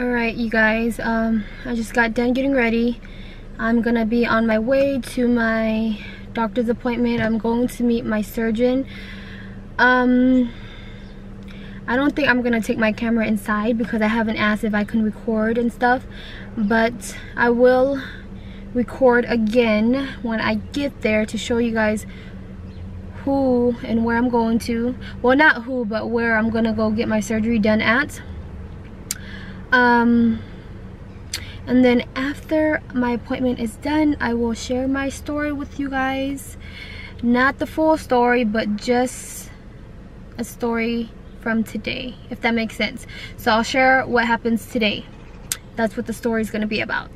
Alright, you guys, um, I just got done getting ready. I'm gonna be on my way to my doctor's appointment. I'm going to meet my surgeon. Um, I don't think I'm gonna take my camera inside because I haven't asked if I can record and stuff. But I will record again when I get there to show you guys who and where I'm going to. Well, not who, but where I'm gonna go get my surgery done at um and then after my appointment is done i will share my story with you guys. Not the full story but just a story from today if that makes sense. So i'll share what happens today. That's what the story is going to be about.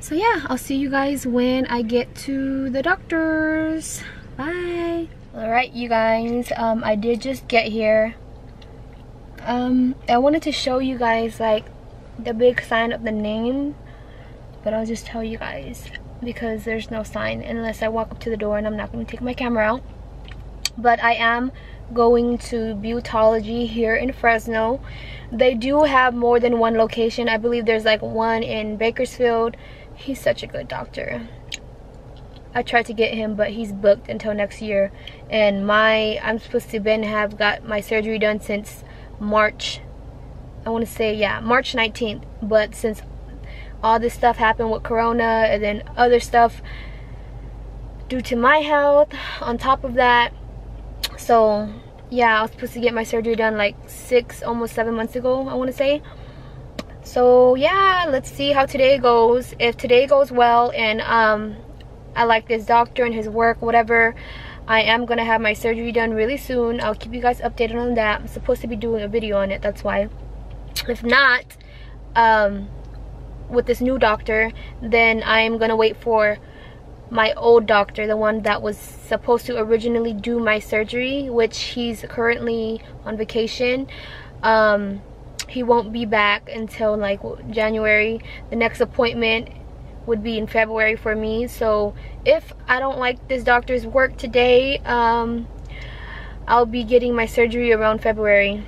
So yeah i'll see you guys when i get to the doctors. Bye. All right you guys um i did just get here. Um i wanted to show you guys like the big sign of the name but I'll just tell you guys because there's no sign unless I walk up to the door and I'm not going to take my camera out. But I am going to Beautology here in Fresno. They do have more than one location. I believe there's like one in Bakersfield. He's such a good doctor. I tried to get him but he's booked until next year. And my I'm supposed to been have got my surgery done since March I want to say, yeah, March 19th. But since all this stuff happened with Corona and then other stuff due to my health on top of that. So, yeah, I was supposed to get my surgery done like six, almost seven months ago, I want to say. So, yeah, let's see how today goes. If today goes well and um, I like this doctor and his work, whatever, I am going to have my surgery done really soon. I'll keep you guys updated on that. I'm supposed to be doing a video on it, that's why if not um, with this new doctor then I'm gonna wait for my old doctor the one that was supposed to originally do my surgery which he's currently on vacation. Um, he won't be back until like January. The next appointment would be in February for me. So if I don't like this doctor's work today um, I'll be getting my surgery around February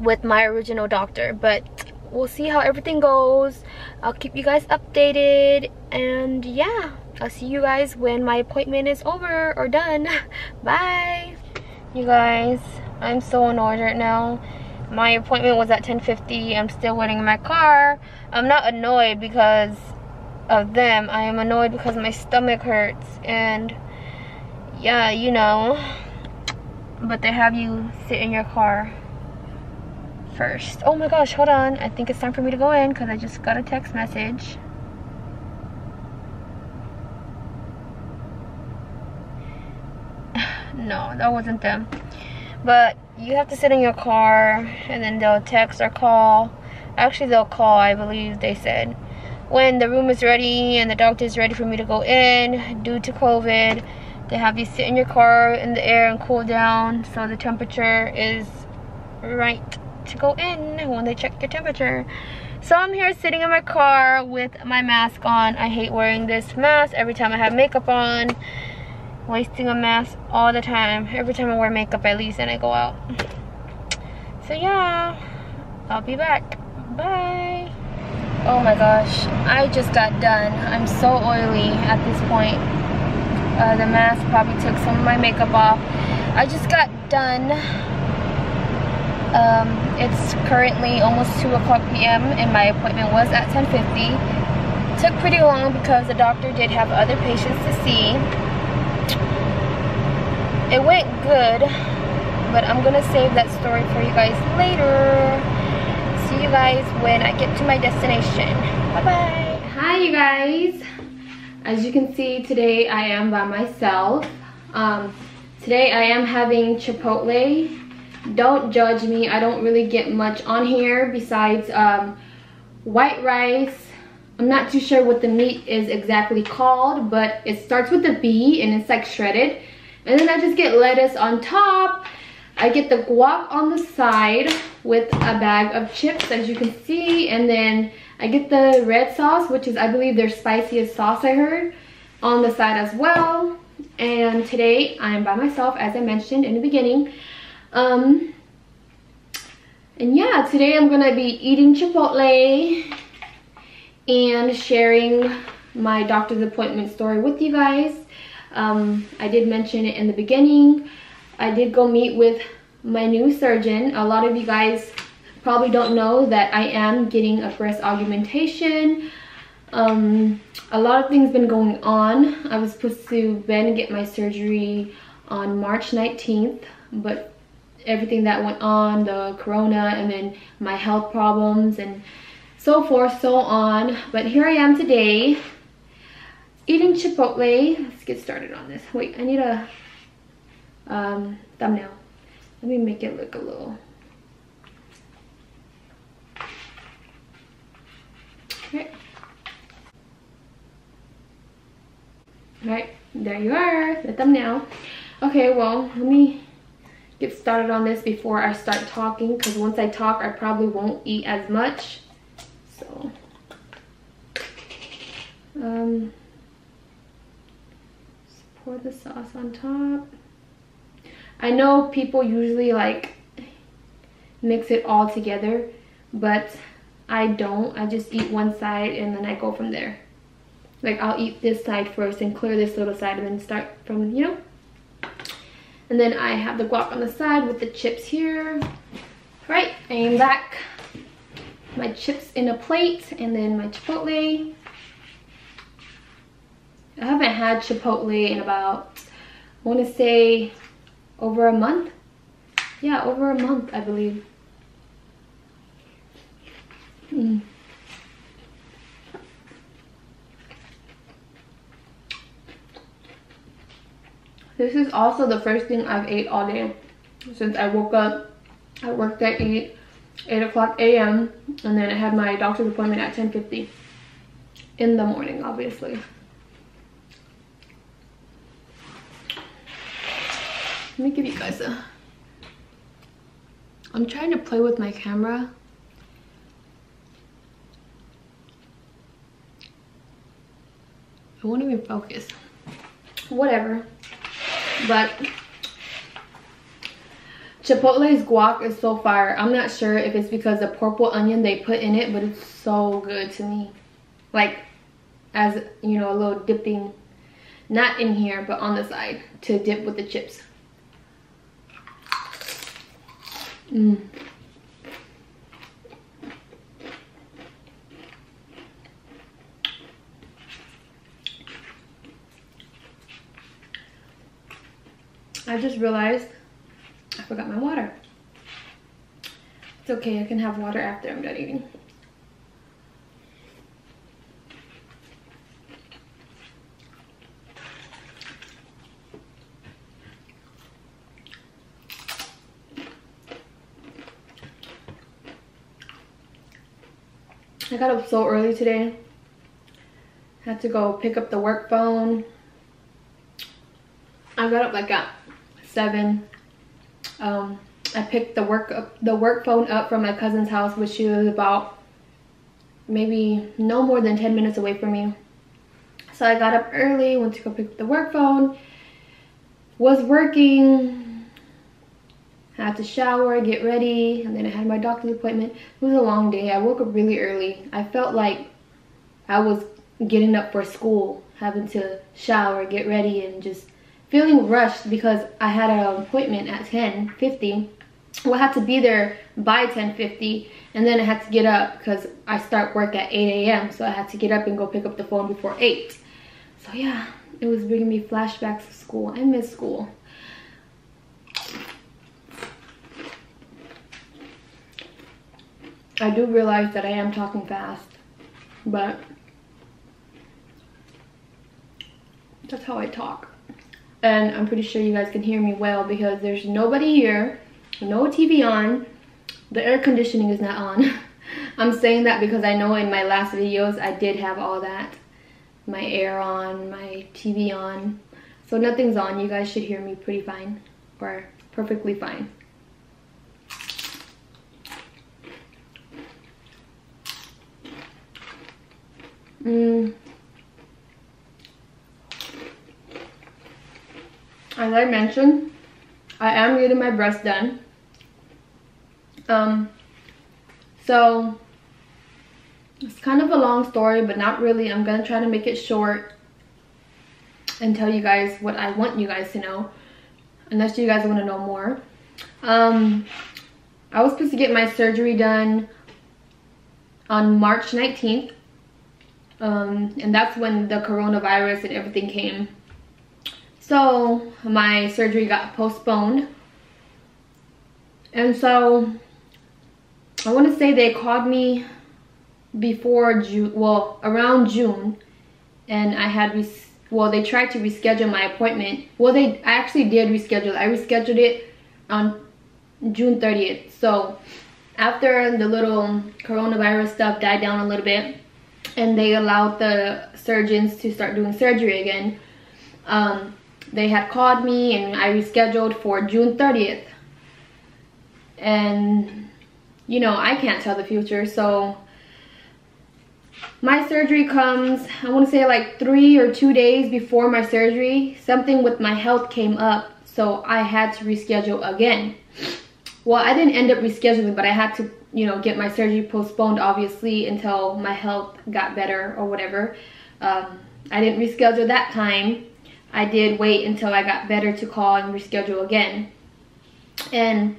with my original doctor but we'll see how everything goes. I'll keep you guys updated and yeah i'll see you guys when my appointment is over or done. Bye. You guys i'm so annoyed right now. My appointment was at 10:50. i'm still waiting in my car. I'm not annoyed because of them. I am annoyed because my stomach hurts. And yeah you know but they have you sit in your car first. Oh my gosh, hold on. I think it's time for me to go in because I just got a text message. no, that wasn't them. But you have to sit in your car and then they'll text or call. Actually, they'll call, I believe they said. When the room is ready and the doctor is ready for me to go in due to COVID, they have you sit in your car in the air and cool down so the temperature is right to go in when they check your temperature. So I'm here sitting in my car with my mask on. I hate wearing this mask every time I have makeup on. Wasting a mask all the time. Every time I wear makeup at least and I go out. So yeah, I'll be back. Bye. Oh my gosh, I just got done. I'm so oily at this point. Uh, the mask probably took some of my makeup off. I just got done um, it's currently almost 2 o'clock p.m. and my appointment was at 10.50. Took pretty long because the doctor did have other patients to see. It went good, but I'm going to save that story for you guys later. See you guys when I get to my destination. Bye-bye. Hi, you guys. As you can see, today I am by myself. Um, today I am having Chipotle don't judge me. I don't really get much on here besides um, white rice. I'm not too sure what the meat is exactly called but it starts with a b and it's like shredded. And then i just get lettuce on top. I get the guac on the side with a bag of chips as you can see. And then i get the red sauce which is i believe their spiciest sauce i heard on the side as well. And today i'm by myself as i mentioned in the beginning um, And yeah, today I'm gonna be eating Chipotle and sharing my doctor's appointment story with you guys. Um, I did mention it in the beginning. I did go meet with my new surgeon. A lot of you guys probably don't know that I am getting a breast augmentation. Um, a lot of things been going on. I was supposed to then get my surgery on March 19th, but everything that went on, the corona and then my health problems and so forth, so on. But here I am today eating Chipotle. Let's get started on this. Wait, I need a um, thumbnail. Let me make it look a little. Okay. Right, there you are, the thumbnail. Okay, well, let me get started on this before I start talking because once I talk, I probably won't eat as much. So, um, pour the sauce on top. I know people usually like mix it all together, but I don't. I just eat one side and then I go from there. Like I'll eat this side first and clear this little side and then start from, you know. And then I have the guac on the side with the chips here. Right, I am back. My chips in a plate and then my chipotle. I haven't had chipotle in about, I want to say over a month. Yeah, over a month, I believe. Mm. This is also the first thing I've ate all day since I woke up. I worked at 8, 8 o'clock a.m. and then I had my doctor's appointment at 10.50 in the morning, obviously. Let me give you guys a... I'm trying to play with my camera. I won't even focus. Whatever. But Chipotle's guac is so fire. I'm not sure if it's because the purple onion they put in it, but it's so good to me. Like, as, you know, a little dipping, not in here, but on the side to dip with the chips. Mm. I just realized I forgot my water. It's okay, I can have water after I'm done eating. I got up so early today. Had to go pick up the work phone. I got up like at seven. Um, I picked the work the work phone up from my cousin's house, which was about maybe no more than 10 minutes away from me. So I got up early, went to go pick up the work phone, was working, had to shower, get ready, and then I had my doctor's appointment. It was a long day. I woke up really early. I felt like I was getting up for school, having to shower, get ready, and just feeling rushed because I had an appointment at 10.50. Well, I had to be there by 10.50 and then I had to get up because I start work at 8 a.m. So I had to get up and go pick up the phone before 8. So yeah, it was bringing me flashbacks of school. I miss school. I do realize that I am talking fast, but that's how I talk and I'm pretty sure you guys can hear me well because there's nobody here, no TV on, the air conditioning is not on. I'm saying that because I know in my last videos I did have all that. My air on, my TV on. So nothing's on. You guys should hear me pretty fine or perfectly fine. Mmm. As I mentioned, I am getting my breast done. Um, So it's kind of a long story, but not really. I'm gonna try to make it short and tell you guys what I want you guys to know, unless you guys want to know more. Um, I was supposed to get my surgery done on March 19th. Um, and that's when the coronavirus and everything came. So my surgery got postponed. And so I want to say they called me before June, well, around June. And I had, well, they tried to reschedule my appointment. Well, they I actually did reschedule. I rescheduled it on June 30th. So after the little coronavirus stuff died down a little bit and they allowed the surgeons to start doing surgery again, um, they had called me and I rescheduled for June 30th. And, you know, I can't tell the future. So my surgery comes, I want to say like three or two days before my surgery. Something with my health came up. So I had to reschedule again well i didn't end up rescheduling but i had to you know get my surgery postponed obviously until my health got better or whatever um, i didn't reschedule that time i did wait until i got better to call and reschedule again and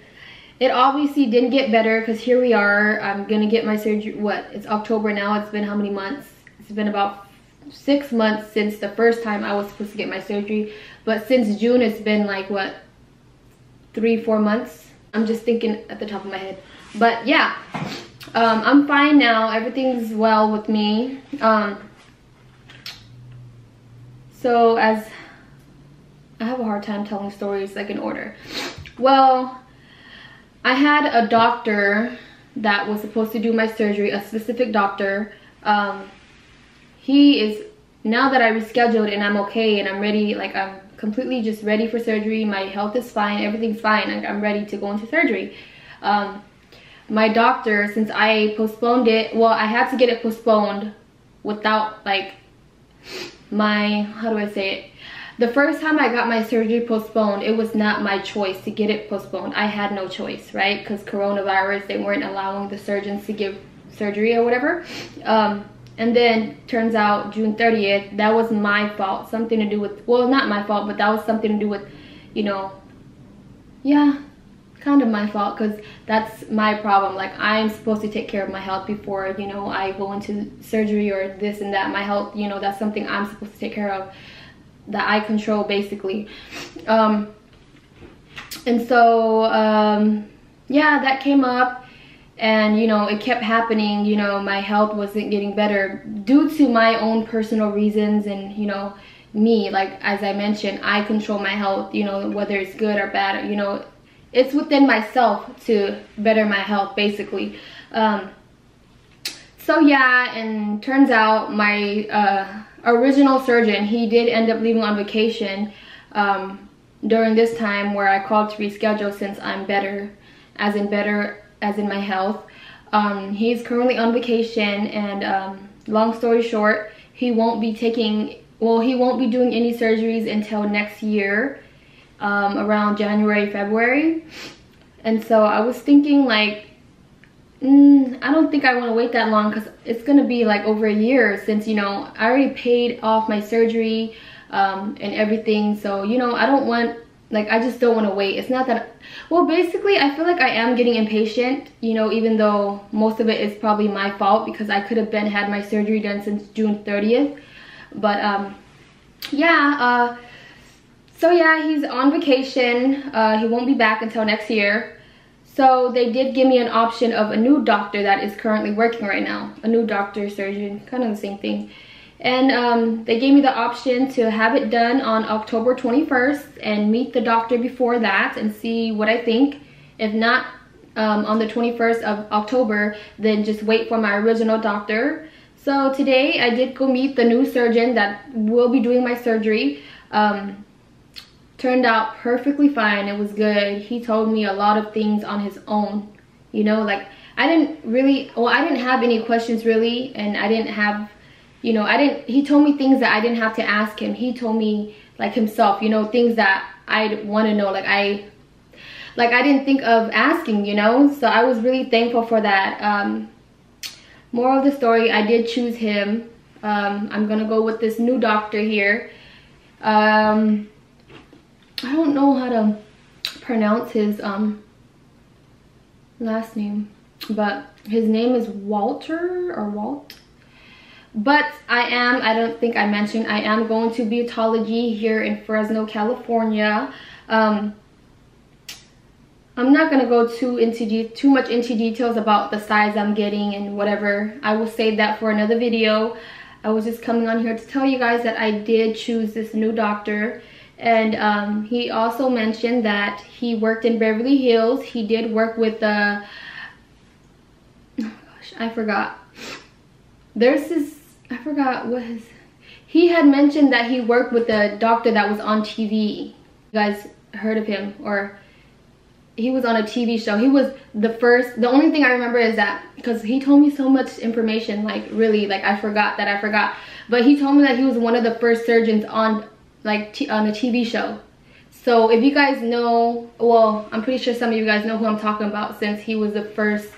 it obviously didn't get better because here we are i'm gonna get my surgery what it's october now it's been how many months it's been about six months since the first time i was supposed to get my surgery but since june it's been like what three four months I'm just thinking at the top of my head. But yeah, um, I'm fine now. Everything's well with me. Um, so as I have a hard time telling stories like in order. Well, I had a doctor that was supposed to do my surgery, a specific doctor. Um, he is, now that I rescheduled and I'm okay and I'm ready, like I'm completely just ready for surgery. My health is fine. Everything's fine. I'm ready to go into surgery. Um, my doctor, since I postponed it, well, I had to get it postponed without like my, how do I say it? The first time I got my surgery postponed, it was not my choice to get it postponed. I had no choice, right? Because coronavirus, they weren't allowing the surgeons to give surgery or whatever. Um, and then turns out June 30th, that was my fault. Something to do with, well, not my fault, but that was something to do with, you know, yeah, kind of my fault because that's my problem. Like, I'm supposed to take care of my health before, you know, I go into surgery or this and that. My health, you know, that's something I'm supposed to take care of that I control, basically. Um, and so, um, yeah, that came up and you know it kept happening. You know my health wasn't getting better due to my own personal reasons and you know me. Like as i mentioned i control my health you know whether it's good or bad you know it's within myself to better my health basically. Um, so yeah and turns out my uh, original surgeon he did end up leaving on vacation um, during this time where i called to reschedule since i'm better as in better as in my health. Um, he's currently on vacation and um, long story short, he won't be taking, well, he won't be doing any surgeries until next year, um, around January, February. And so I was thinking like, mm, I don't think I want to wait that long because it's going to be like over a year since, you know, I already paid off my surgery um, and everything. So, you know, I don't want like i just don't want to wait. It's not that well basically i feel like i am getting impatient you know even though most of it is probably my fault because i could have been had my surgery done since june 30th but um yeah uh so yeah he's on vacation. Uh he won't be back until next year so they did give me an option of a new doctor that is currently working right now a new doctor surgeon kind of the same thing and um, they gave me the option to have it done on October 21st and meet the doctor before that and see what I think. If not um, on the 21st of October, then just wait for my original doctor. So today I did go meet the new surgeon that will be doing my surgery. Um, turned out perfectly fine. It was good. He told me a lot of things on his own. You know, like I didn't really, well, I didn't have any questions really, and I didn't have you know, I didn't, he told me things that I didn't have to ask him. He told me like himself, you know, things that I'd want to know. Like I, like I didn't think of asking, you know? So I was really thankful for that. Um, more of the story, I did choose him. Um, I'm gonna go with this new doctor here. Um, I don't know how to pronounce his um, last name, but his name is Walter or Walt. But I am, I don't think I mentioned, I am going to Beautology here in Fresno, California. Um, I'm not gonna go too into too much into details about the size I'm getting and whatever. I will save that for another video. I was just coming on here to tell you guys that I did choose this new doctor. And um, he also mentioned that he worked in Beverly Hills. He did work with the, oh gosh, I forgot. There's this, I forgot what his, he had mentioned that he worked with the doctor that was on TV. You guys heard of him or he was on a TV show. He was the first, the only thing I remember is that, because he told me so much information, like really, like I forgot that I forgot. But he told me that he was one of the first surgeons on, like, on a TV show. So if you guys know, well, I'm pretty sure some of you guys know who I'm talking about since he was the first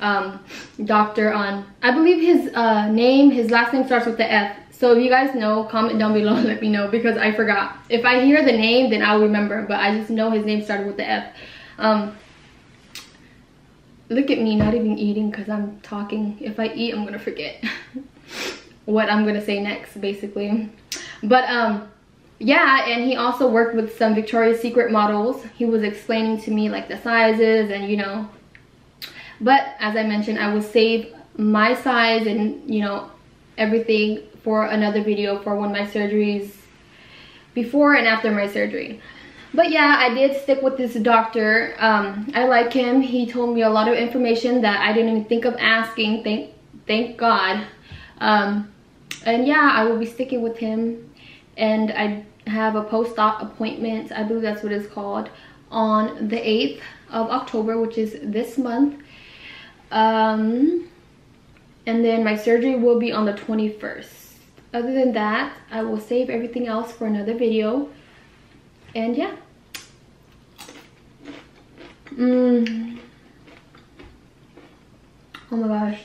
um, doctor on, I believe his uh, name, his last name starts with the F. So if you guys know, comment down below and let me know because I forgot. If I hear the name, then I'll remember, but I just know his name started with the F. Um, look at me not even eating because I'm talking. If I eat, I'm gonna forget what I'm gonna say next, basically. But um, yeah, and he also worked with some Victoria's Secret models. He was explaining to me like the sizes and you know. But as I mentioned, I will save my size and you know everything for another video for of my surgeries before and after my surgery. But yeah i did stick with this doctor. Um, i like him. He told me a lot of information that i didn't even think of asking. Thank thank god. Um, and yeah i will be sticking with him and i have a post-op appointment i believe that's what it's called on the 8th of october which is this month. Um, and then my surgery will be on the 21st other than that i will save everything else for another video. And yeah. Mm. oh my gosh.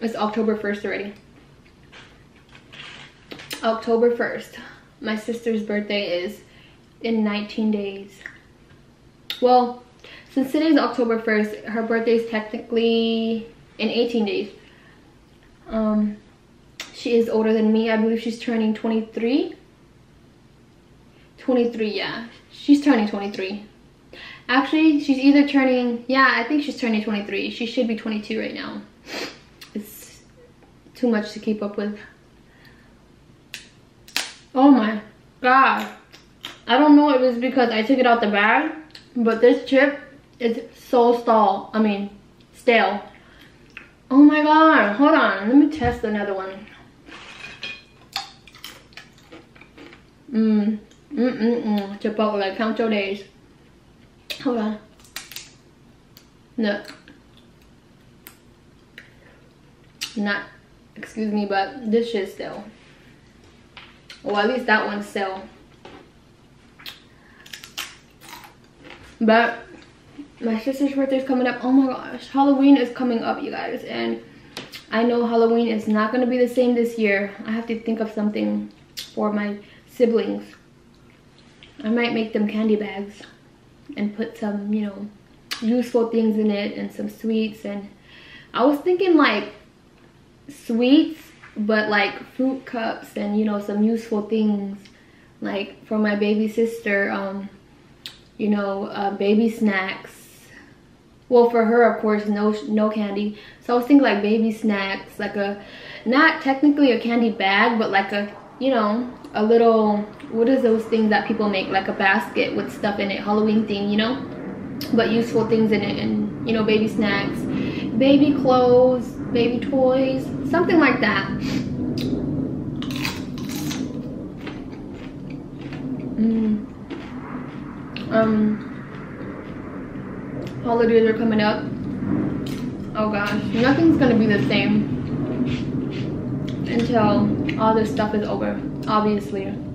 It's october 1st already. October 1st my sister's birthday is in 19 days. Well since today's october 1st her birthday is technically in 18 days. Um she is older than me. I believe she's turning 23 23 yeah. She's turning 23 actually she's either turning yeah i think she's turning 23 she should be 22 right now. It's too much to keep up with oh my god i don't know if it's because i took it out the bag but this chip is so stale i mean stale oh my god hold on let me test another one mmm Mm-mm-mm. Chipotle, count your days. Hold on. Look. Not, excuse me, but this shit's still. Well, at least that one's still. But my sister's birthday is coming up. Oh my gosh. Halloween is coming up, you guys. And I know Halloween is not going to be the same this year. I have to think of something for my siblings. I might make them candy bags and put some, you know, useful things in it and some sweets. And I was thinking like sweets, but like fruit cups and, you know, some useful things like for my baby sister, um, you know, uh, baby snacks. Well, for her, of course, no no candy. So I was thinking like baby snacks, like a, not technically a candy bag, but like a, you know, a little what is those things that people make like a basket with stuff in it halloween thing you know but useful things in it and you know baby snacks baby clothes baby toys something like that mm. um holidays are coming up oh gosh nothing's gonna be the same until all this stuff is over obviously.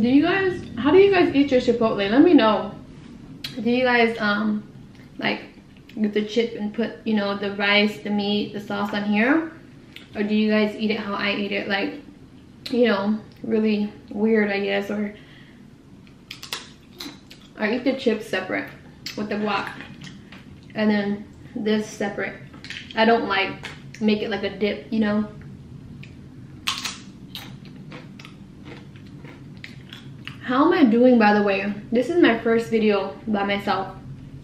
Do you guys how do you guys eat your chipotle? Let me know. Do you guys um like get the chip and put you know the rice the meat the sauce on here? Or do you guys eat it how i eat it? Like you know really weird i guess or i eat the chips separate with the guac and then this separate. I don't like make it like a dip you know how am i doing by the way this is my first video by myself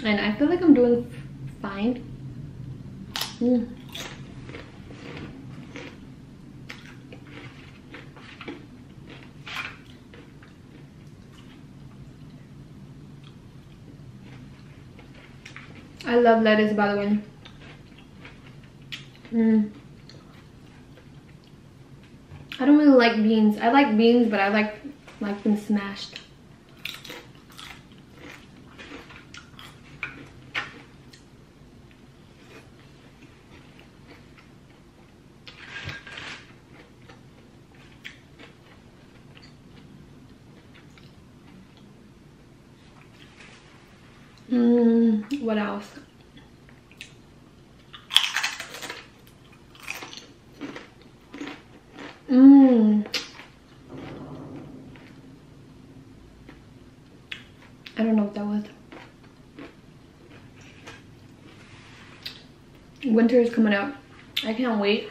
and i feel like i'm doing fine mm. I love lettuce by the way. Mm. I don't really like beans. I like beans, but I like like them smashed. Mm, what else? Mmm. I don't know what that was. Winter is coming up. I can't wait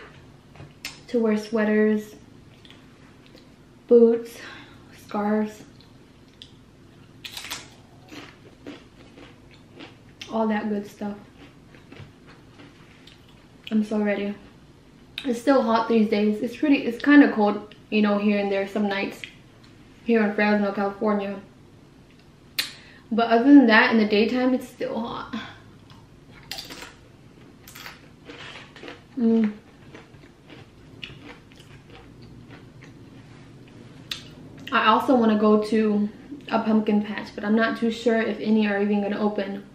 to wear sweaters, boots, scarves. all that good stuff. I'm so ready. It's still hot these days. It's pretty, it's kind of cold, you know, here and there some nights here in Fresno, California. But other than that, in the daytime, it's still hot. Mm. I also want to go to a pumpkin patch, but I'm not too sure if any are even going to open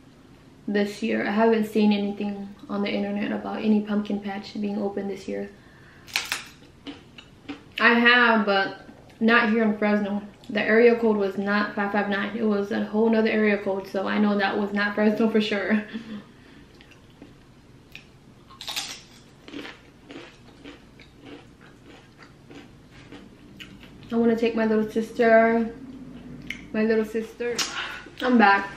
this year. I haven't seen anything on the internet about any pumpkin patch being open this year. I have, but not here in Fresno. The area code was not 559. It was a whole nother area code, so I know that was not Fresno for sure. I want to take my little sister, my little sister. I'm back.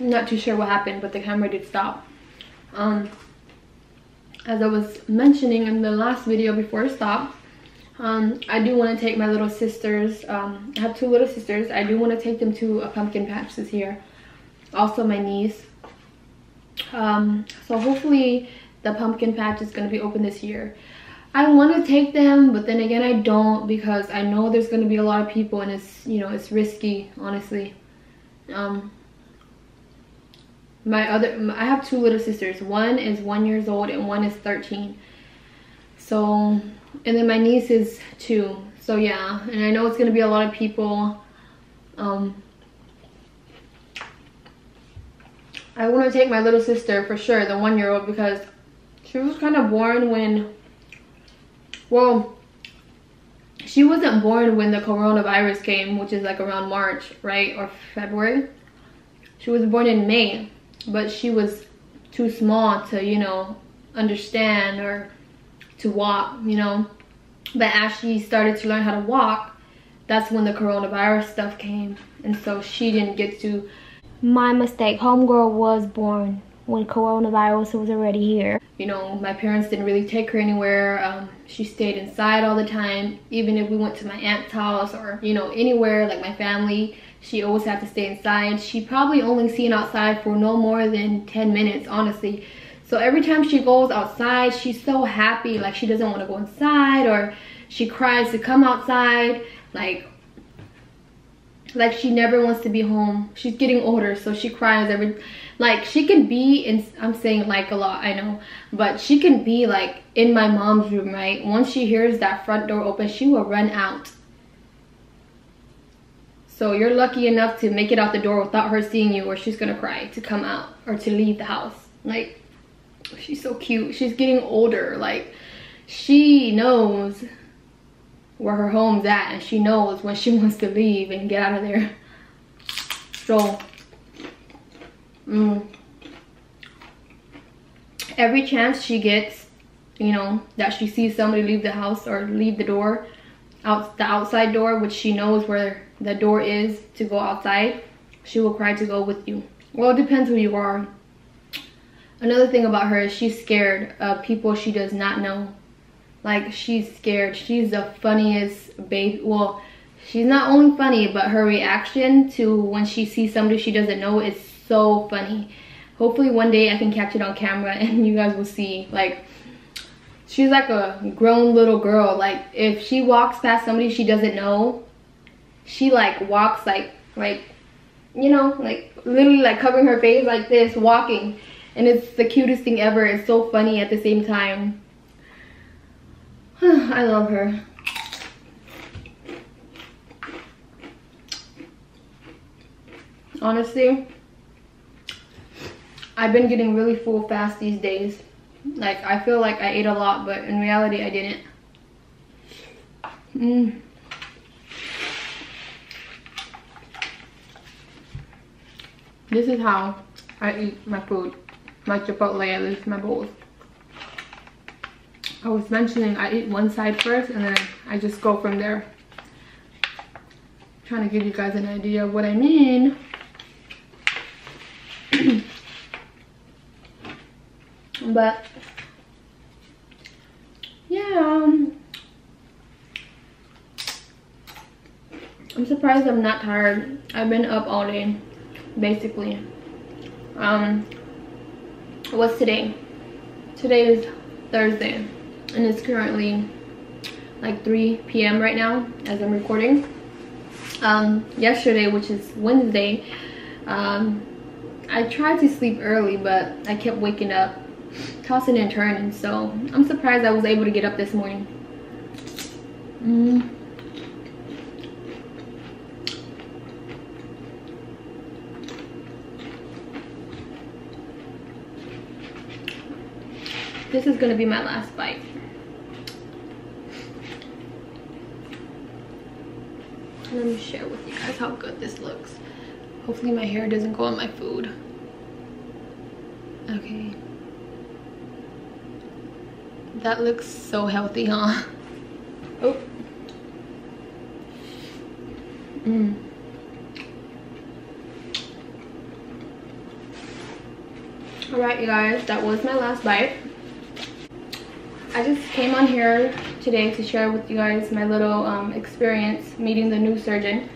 I'm not too sure what happened, but the camera did stop. Um, as I was mentioning in the last video before it stopped, um, I do want to take my little sisters. Um, I have two little sisters. I do want to take them to a pumpkin patch this year. Also my niece. Um, so hopefully the pumpkin patch is going to be open this year. I want to take them, but then again I don't because I know there's going to be a lot of people and it's, you know, it's risky, honestly. Um, my other i have two little sisters. One is one years old and one is 13 so and then my niece is two. So yeah and i know it's gonna be a lot of people. Um i want to take my little sister for sure the one year old because she was kind of born when well she wasn't born when the coronavirus came which is like around march right or february she was born in may but she was too small to, you know, understand or to walk, you know. But as she started to learn how to walk, that's when the coronavirus stuff came. And so she didn't get to. My mistake. Homegirl was born when coronavirus was already here. You know, my parents didn't really take her anywhere. Um, she stayed inside all the time. Even if we went to my aunt's house or, you know, anywhere, like my family, she always had to stay inside. She probably only seen outside for no more than 10 minutes, honestly. So every time she goes outside, she's so happy. Like she doesn't want to go inside or she cries to come outside. Like, like she never wants to be home. She's getting older, so she cries every, like she can be in, I'm saying like a lot, I know. But she can be like in my mom's room, right? Once she hears that front door open, she will run out so you're lucky enough to make it out the door without her seeing you or she's gonna cry to come out or to leave the house. Like, she's so cute. She's getting older. Like, she knows where her home's at and she knows when she wants to leave and get out of there. So, mm, every chance she gets, you know, that she sees somebody leave the house or leave the door, out the outside door, which she knows where the door is to go outside, she will cry to go with you. Well, it depends who you are. Another thing about her is she's scared of people she does not know. Like, she's scared. She's the funniest baby. Well, she's not only funny, but her reaction to when she sees somebody she doesn't know is so funny. Hopefully one day I can catch it on camera and you guys will see. Like, she's like a grown little girl. Like, if she walks past somebody she doesn't know, she like walks like, like, you know, like literally like covering her face like this, walking. And it's the cutest thing ever. It's so funny at the same time. I love her. Honestly, I've been getting really full fast these days. Like, I feel like I ate a lot, but in reality, I didn't. Mmm. This is how I eat my food. My Chipotle, at least my bowls. I was mentioning I eat one side first and then I just go from there. trying to give you guys an idea of what I mean. But yeah, um, I'm surprised I'm not tired. I've been up all day, basically. Um, what's today? Today is Thursday and it's currently like 3 p.m. right now as I'm recording. Um, yesterday, which is Wednesday, um, I tried to sleep early, but I kept waking up, tossing and turning. So I'm surprised I was able to get up this morning. Mm. This is gonna be my last bite. let me share with you guys how good this looks hopefully my hair doesn't go on my food okay that looks so healthy huh oh mm. all right you guys that was my last bite I just came on here today to share with you guys my little um, experience meeting the new surgeon.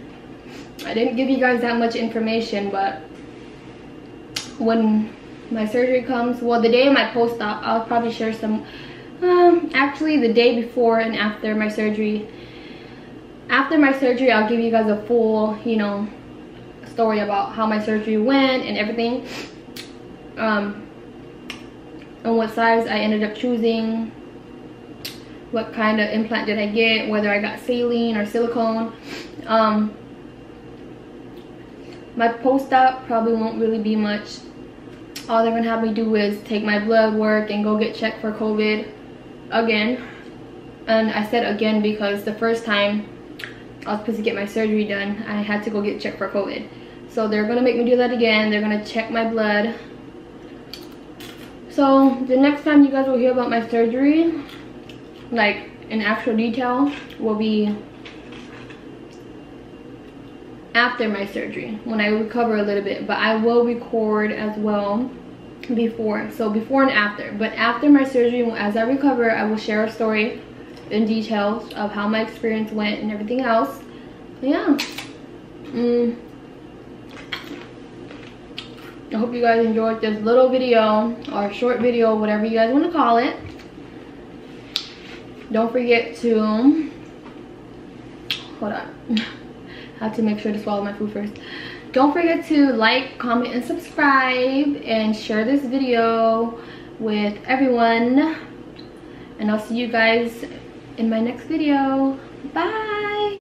I didn't give you guys that much information, but when my surgery comes, well, the day of my post-op, I'll probably share some, um, actually the day before and after my surgery. After my surgery, I'll give you guys a full, you know, story about how my surgery went and everything. Um, and what size I ended up choosing what kind of implant did I get, whether I got saline or silicone. Um, my post-op probably won't really be much. All they're gonna have me do is take my blood work and go get checked for COVID again. And I said again because the first time I was supposed to get my surgery done, I had to go get checked for COVID. So they're gonna make me do that again. They're gonna check my blood. So the next time you guys will hear about my surgery, like in actual detail will be after my surgery when I recover a little bit but I will record as well before so before and after. But after my surgery as I recover I will share a story in details of how my experience went and everything else. Yeah. Mm. I hope you guys enjoyed this little video or short video whatever you guys want to call it. Don't forget to hold on. I have to make sure to swallow my food first don't forget to like comment and subscribe and share this video with everyone. And i'll see you guys in my next video. Bye